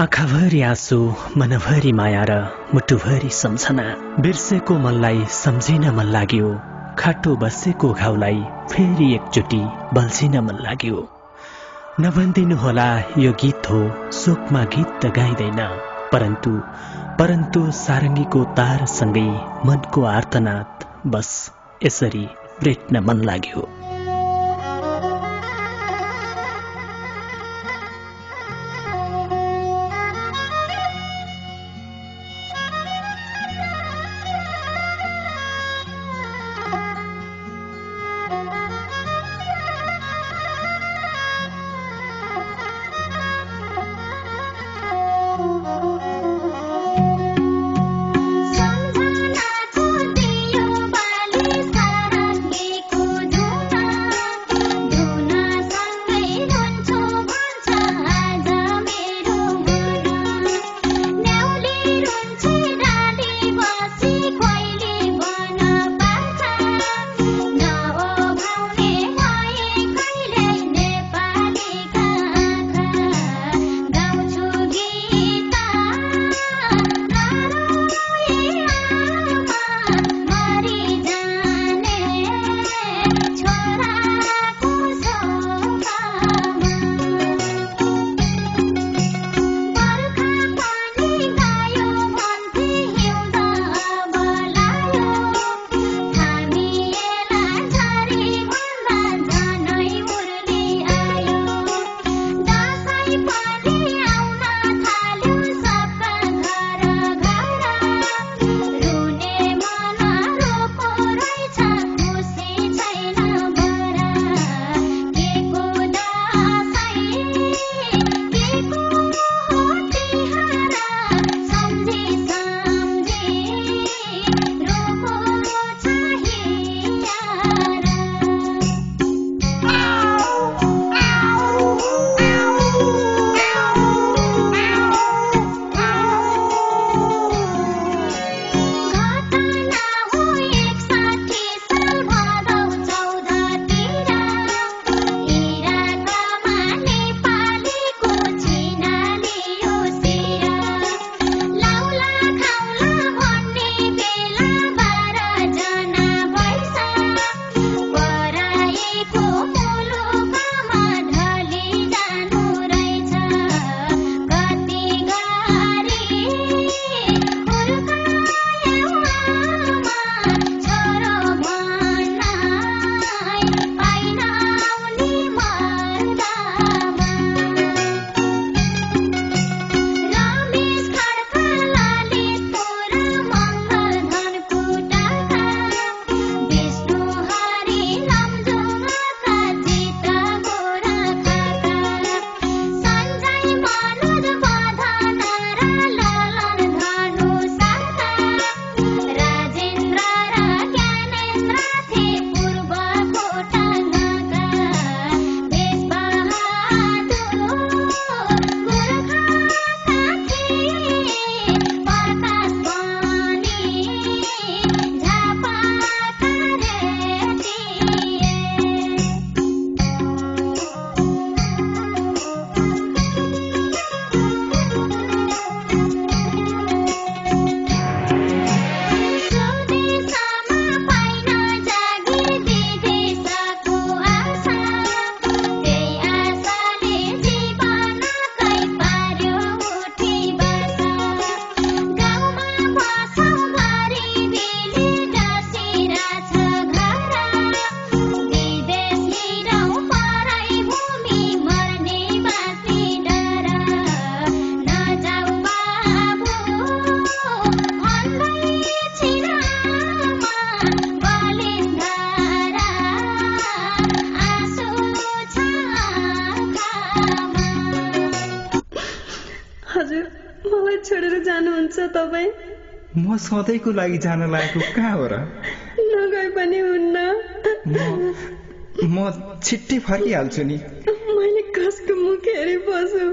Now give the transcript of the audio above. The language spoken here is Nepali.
आँखाभरि आँसु मनभरि माया र मुटुभरि सम्झना। बिर्सेको मनलाई सम्झिन मन लाग्यो। खाटो बसेको घाउलाई फेरि एकचोटि बल्झिन मन लाग्यो। नभनिदिनुहोला यो गीत हो शोकमा गीत त गाइँदैन। परन्तु परन्तु सारङ्गीको तारसँगै मनको आर्तनाद बस यसरी रेट्न मन लाग्यो। म सधैँको लागि जान लागेको कहाँ हो र? नगए पनि हुन्न। म छिट्टै फर्किहाल्छु नि। मैले कसको मुख हेरि बसु